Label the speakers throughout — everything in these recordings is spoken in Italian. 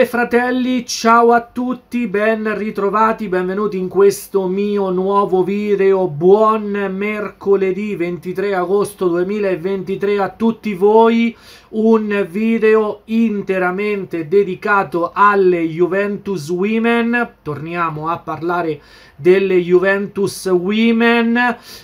Speaker 1: Sorelle fratelli, ciao a tutti, ben ritrovati, benvenuti in questo mio nuovo video. Buon mercoledì 23 agosto 2023 a tutti voi. Un video interamente dedicato alle Juventus Women. Torniamo a parlare delle Juventus Women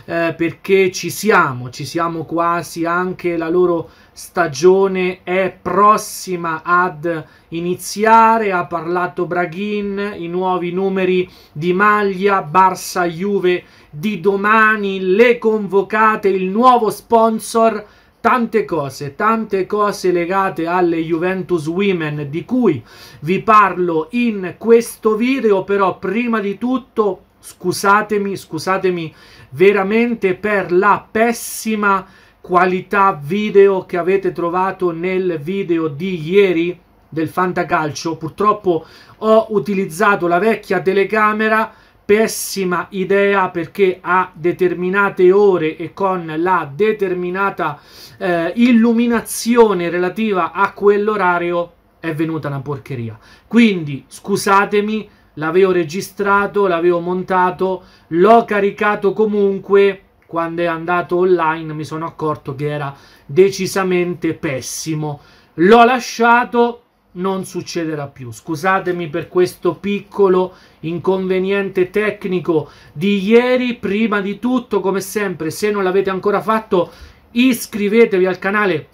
Speaker 1: eh, perché ci siamo, ci siamo quasi anche la loro stagione è prossima ad iniziare. Ha parlato Braghin, i nuovi numeri di maglia, Barça Juve di domani, le convocate, il nuovo sponsor. Tante cose, tante cose legate alle Juventus Women di cui vi parlo in questo video, però prima di tutto scusatemi, scusatemi veramente per la pessima qualità video che avete trovato nel video di ieri del Fantacalcio. Purtroppo ho utilizzato la vecchia telecamera, pessima idea perché a determinate ore e con la determinata eh, illuminazione relativa a quell'orario è venuta una porcheria. Quindi scusatemi, l'avevo registrato, l'avevo montato, l'ho caricato comunque quando è andato online mi sono accorto che era decisamente pessimo. L'ho lasciato, non succederà più. Scusatemi per questo piccolo inconveniente tecnico di ieri. Prima di tutto, come sempre, se non l'avete ancora fatto, iscrivetevi al canale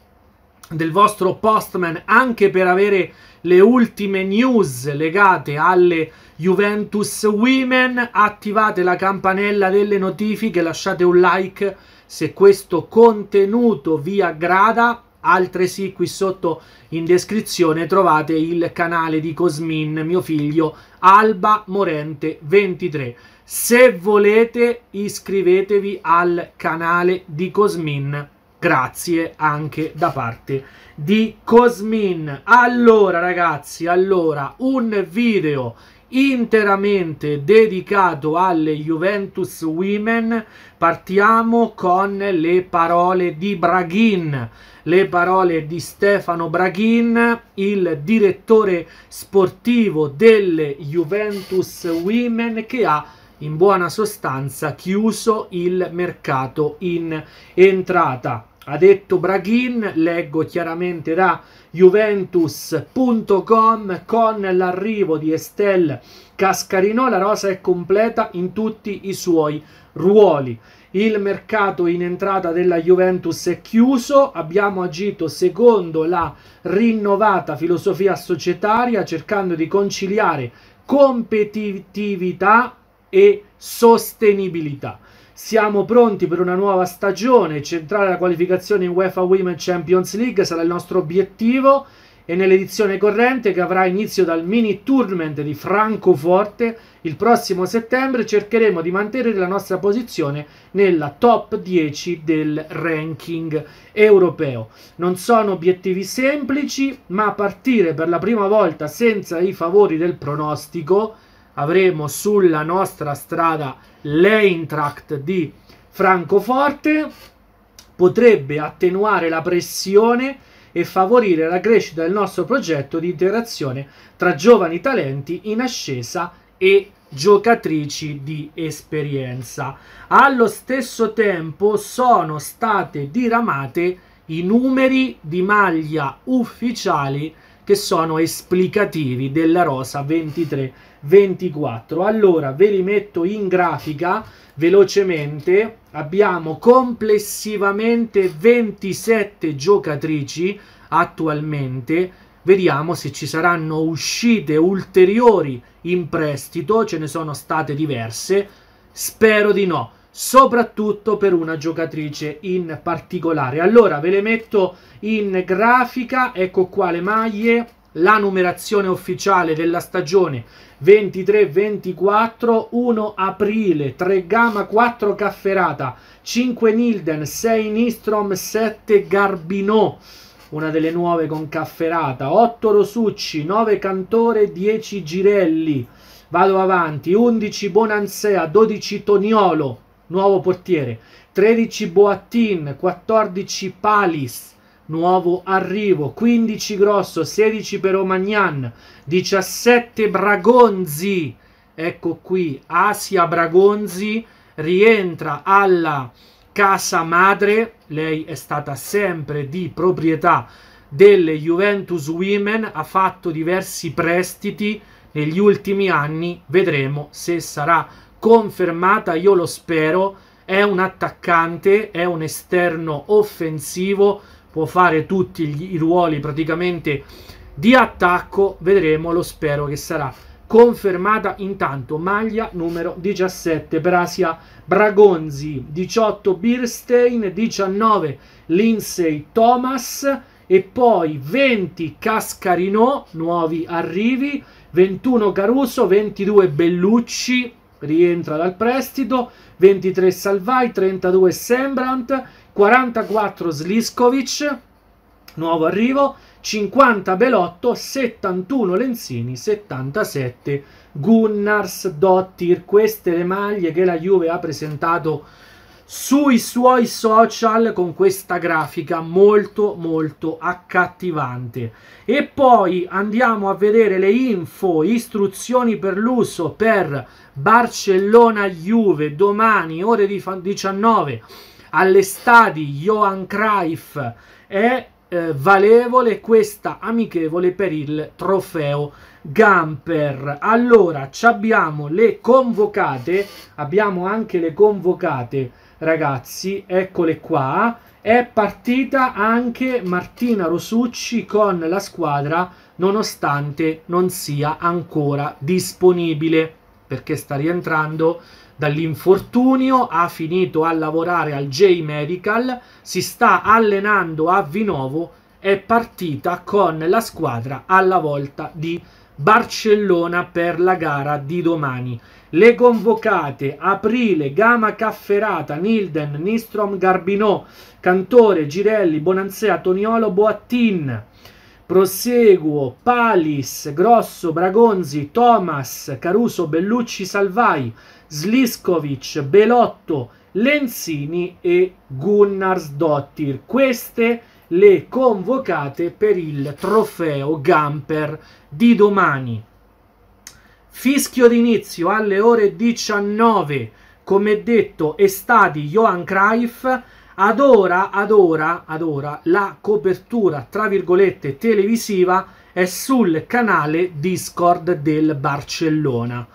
Speaker 1: del vostro postman anche per avere le ultime news legate alle Juventus Women. Attivate la campanella delle notifiche, lasciate un like se questo contenuto vi aggrada. Altresì qui sotto in descrizione trovate il canale di Cosmin, mio figlio Alba Morente 23. Se volete iscrivetevi al canale di Cosmin grazie anche da parte di Cosmin. Allora ragazzi, allora un video interamente dedicato alle Juventus Women. Partiamo con le parole di Braghin, le parole di Stefano Braghin, il direttore sportivo delle Juventus Women che ha in buona sostanza chiuso il mercato in entrata ha detto Braghin, leggo chiaramente da Juventus.com con l'arrivo di Estelle Cascarino la rosa è completa in tutti i suoi ruoli. Il mercato in entrata della Juventus è chiuso, abbiamo agito secondo la rinnovata filosofia societaria cercando di conciliare competitività e sostenibilità. Siamo pronti per una nuova stagione, centrare la qualificazione in UEFA Women Champions League sarà il nostro obiettivo e nell'edizione corrente che avrà inizio dal mini tournament di Francoforte il prossimo settembre cercheremo di mantenere la nostra posizione nella top 10 del ranking europeo. Non sono obiettivi semplici, ma partire per la prima volta senza i favori del pronostico avremo sulla nostra strada l'Eintracht di Francoforte potrebbe attenuare la pressione e favorire la crescita del nostro progetto di interazione tra giovani talenti in ascesa e giocatrici di esperienza. Allo stesso tempo sono state diramate i numeri di maglia ufficiali che sono esplicativi della rosa 23-24. Allora ve li metto in grafica velocemente. Abbiamo complessivamente 27 giocatrici attualmente. Vediamo se ci saranno uscite ulteriori in prestito, ce ne sono state diverse. Spero di no soprattutto per una giocatrice in particolare. Allora ve le metto in grafica, ecco qua le maglie, la numerazione ufficiale della stagione 23-24, 1 aprile, 3 Gama, 4 Cafferata, 5 Nilden, 6 Nistrom, 7 Garbinò, una delle nuove con Cafferata, 8 Rosucci, 9 Cantore, 10 Girelli, vado avanti, 11 Bonansea, 12 Toniolo, nuovo portiere, 13 Boattin, 14 Palis, nuovo arrivo, 15 Grosso, 16 per Romagnan, 17 Bragonzi, ecco qui, Asia Bragonzi rientra alla casa madre, lei è stata sempre di proprietà delle Juventus Women, ha fatto diversi prestiti negli ultimi anni, vedremo se sarà confermata, io lo spero, è un attaccante, è un esterno offensivo, può fare tutti gli, i ruoli praticamente di attacco, vedremo, lo spero che sarà confermata intanto. Maglia numero 17 per Asia Bragonzi 18 Birstein 19 Lindsay Thomas e poi 20 Cascarino nuovi arrivi 21 Caruso 22 Bellucci rientra dal prestito 23 Salvai 32 Sembrant 44 Sliskovic nuovo arrivo 50 Belotto, 71 Lenzini, 77 Gunnars Dottir. Queste le maglie che la Juve ha presentato sui suoi social con questa grafica molto molto accattivante. E poi andiamo a vedere le info, istruzioni per l'uso per Barcellona Juve domani ore 19 all'estadio Johan Cruyff è eh, valevole questa amichevole per il trofeo Gamper. Allora, abbiamo le convocate, abbiamo anche le convocate, ragazzi, eccole qua. È partita anche Martina Rosucci con la squadra nonostante non sia ancora disponibile perché sta rientrando dall'infortunio, ha finito a lavorare al J Medical, si sta allenando a Vinovo, è partita con la squadra alla volta di Barcellona per la gara di domani. Le convocate Aprile, Gama Cafferata, Nilden, Nistrom Garbinò, Cantore, Girelli, Bonanzea, Toniolo, Boattin. Proseguo, Palis, Grosso, Bragonzi, Thomas, Caruso, Bellucci, Salvai, Sliskovic, Belotto, Lenzini e Gunnarsdottir. Queste le convocate per il trofeo Gamper di domani. Fischio d'inizio alle ore 19, come detto, estadi Johan Cruyff. Ad ora, ad ora, ad ora, la copertura, tra virgolette, televisiva è sul canale Discord del Barcellona.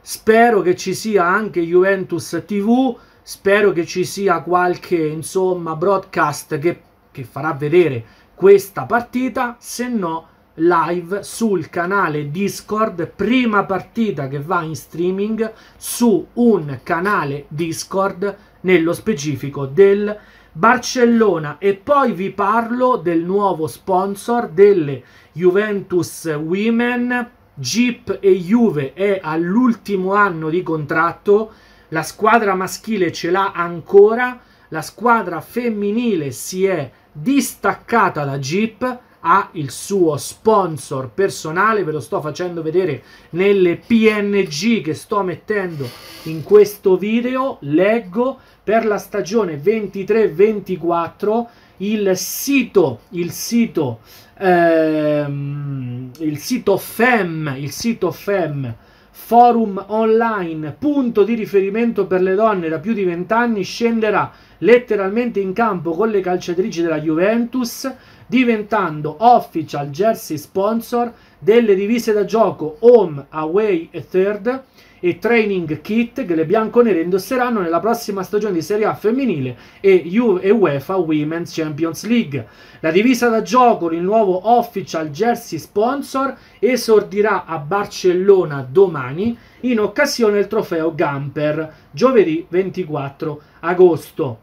Speaker 1: Spero che ci sia anche Juventus TV, spero che ci sia qualche insomma broadcast che, che farà vedere questa partita, se no live sul canale Discord, prima partita che va in streaming su un canale Discord, nello specifico del Barcellona. E poi vi parlo del nuovo sponsor delle Juventus Women. Jeep e Juve è all'ultimo anno di contratto, la squadra maschile ce l'ha ancora, la squadra femminile si è distaccata da Jeep, ha il suo sponsor personale, ve lo sto facendo vedere nelle PNG che sto mettendo in questo video, leggo per la stagione 23-24 il sito, il sito ehm, il sito FEM, il sito FEM, forum online, punto di riferimento per le donne da più di 20 anni, scenderà letteralmente in campo con le calciatrici della Juventus, diventando official jersey sponsor delle divise da gioco Home, Away e Third e training kit che le bianconere indosseranno nella prossima stagione di Serie A femminile e, UEFA Women's Champions League. La divisa da gioco, il nuovo official jersey sponsor, esordirà a Barcellona domani in occasione del trofeo Gamper, giovedì 24 agosto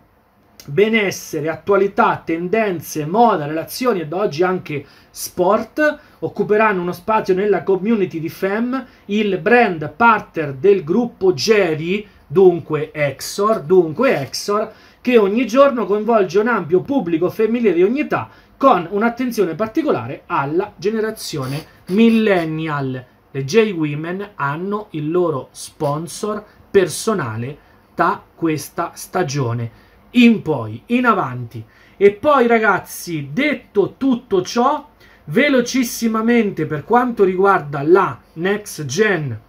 Speaker 1: benessere, attualità, tendenze, moda, relazioni ed oggi anche sport occuperanno uno spazio nella community di FEM, il brand partner del gruppo Jerry, dunque Exor, dunque Exor, che ogni giorno coinvolge un ampio pubblico femminile di ogni età con un'attenzione particolare alla generazione millennial. Le J-Women hanno il loro sponsor personale da questa stagione in poi, in avanti. E poi ragazzi, detto tutto ciò, velocissimamente per quanto riguarda la next gen,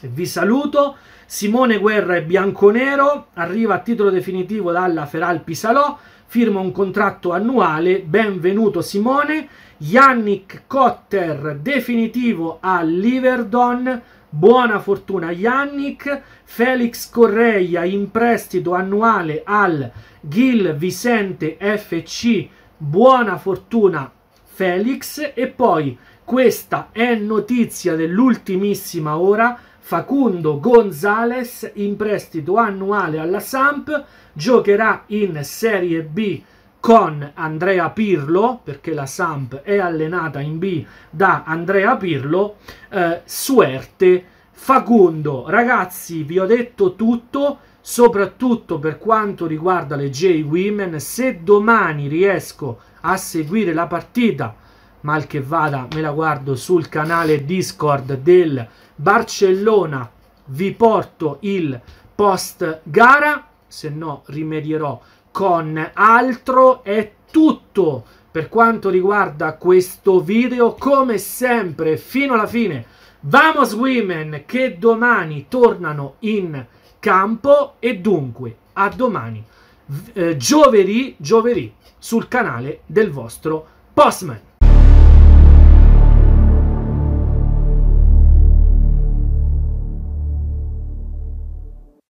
Speaker 1: vi saluto. Simone Guerra è bianconero, arriva a titolo definitivo dalla Feral Pisalò, firma un contratto annuale, benvenuto Simone. Yannick Cotter definitivo a Liverdon, buona fortuna Yannick. Felix Correia in prestito annuale al Gil Vicente FC, buona fortuna Felix. E poi questa è notizia dell'ultimissima ora Facundo Gonzales in prestito annuale alla Samp, giocherà in Serie B con Andrea Pirlo, perché la Samp è allenata in B da Andrea Pirlo, eh, Suerte Facundo. Ragazzi, vi ho detto tutto, soprattutto per quanto riguarda le J-Women, se domani riesco a seguire la partita, mal che vada me la guardo sul canale Discord del Barcellona vi porto il post gara, se no rimedierò con altro. È tutto per quanto riguarda questo video, come sempre, fino alla fine. Vamos Women che domani tornano in campo e dunque a domani eh, giovedì, giovedì sul canale del vostro Postman.